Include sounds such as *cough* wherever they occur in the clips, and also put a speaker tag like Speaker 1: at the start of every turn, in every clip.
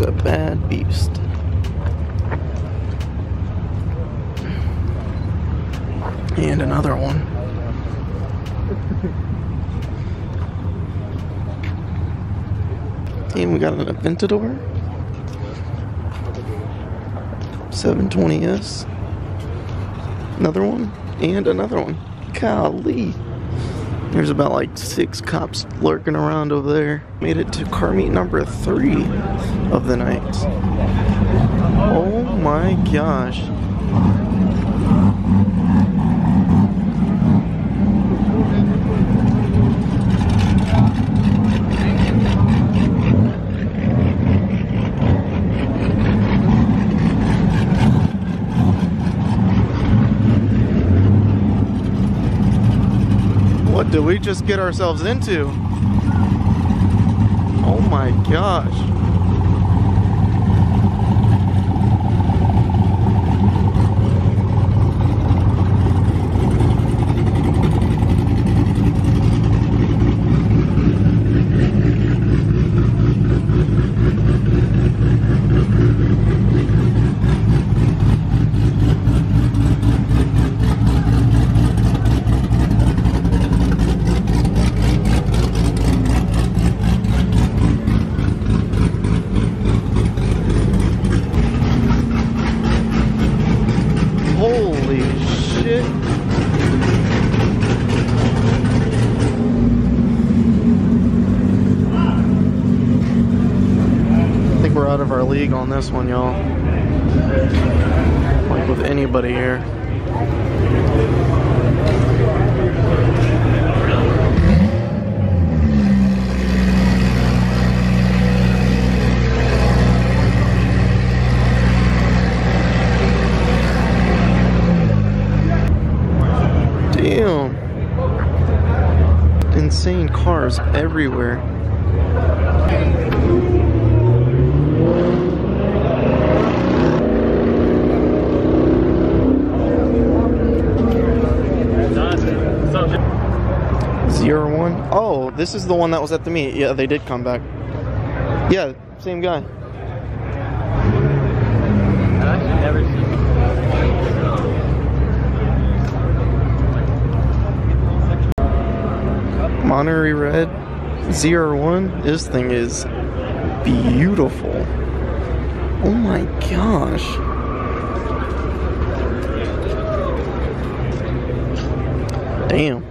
Speaker 1: a bad beast. And another one. *laughs* And we got an Aventador. 720S. Another one. And another one. Golly. There's about like six cops lurking around over there. Made it to car meet number three of the night. Oh my gosh. What did we just get ourselves into? Oh my gosh. This one, y'all. Like with anybody here. Damn. Insane cars everywhere. Zero one. Oh, this is the one that was at the meet. Yeah, they did come back. Yeah, same guy. Monterey Red Zero One. This thing is beautiful. Oh my gosh. Damn.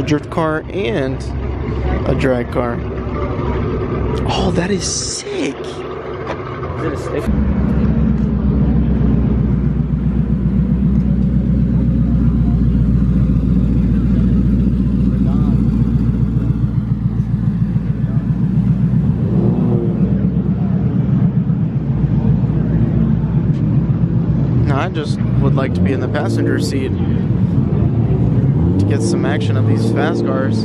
Speaker 1: A drift car and a drag car. Oh, that is sick. No, I just would like to be in the passenger seat get some action of these fast cars.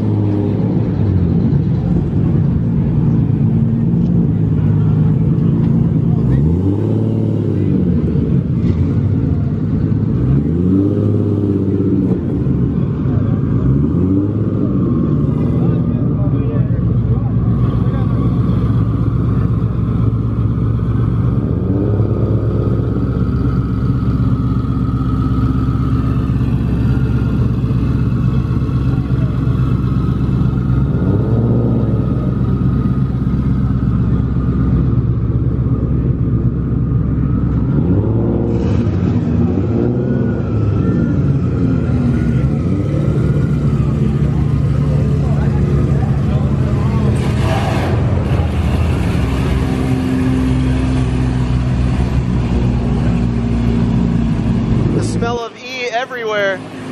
Speaker 1: everywhere.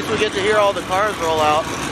Speaker 1: Least we get to hear all the cars roll out.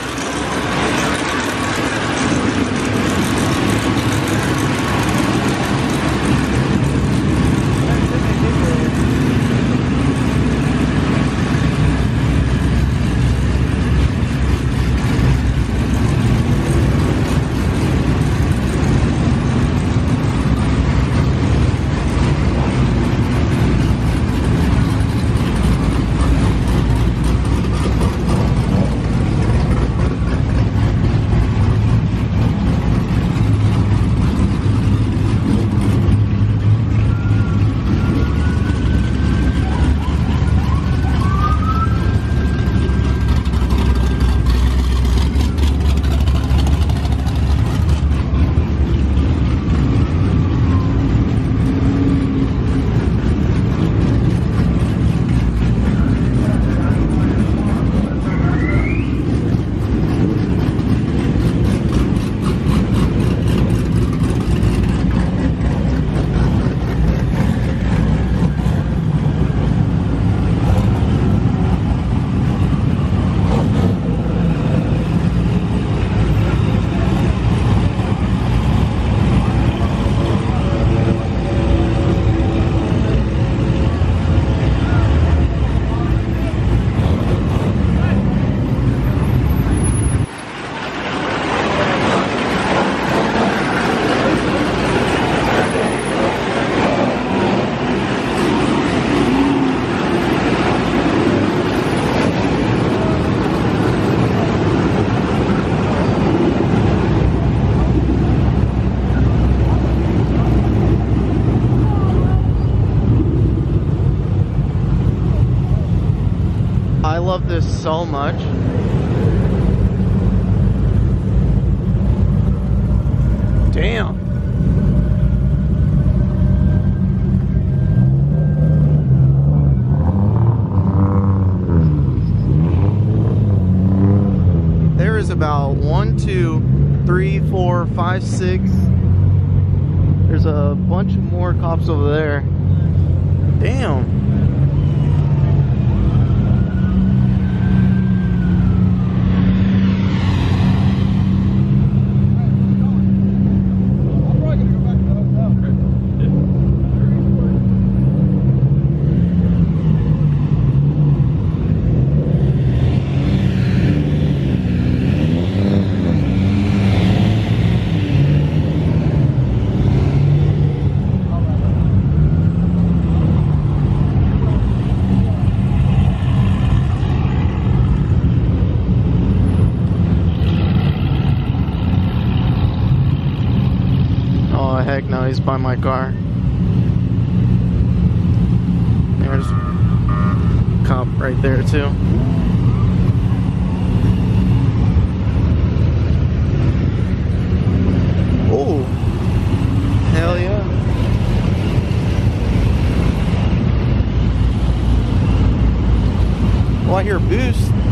Speaker 1: Oh heck no, he's by my car. There's a cop right there too. Oh, hell yeah. Boost. I hear boost.